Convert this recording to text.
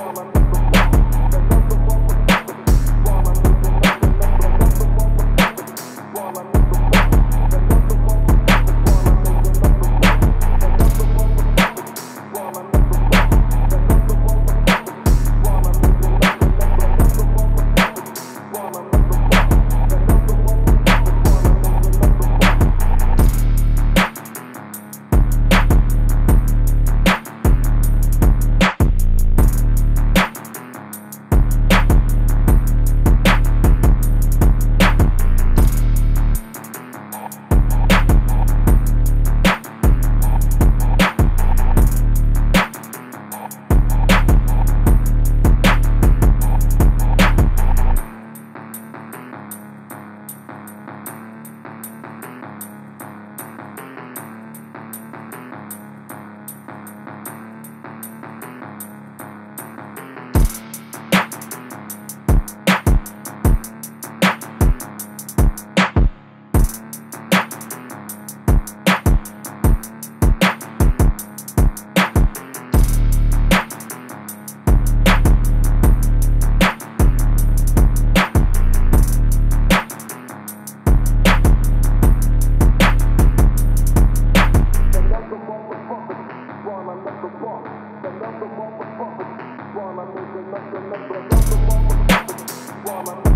Mama. While I'm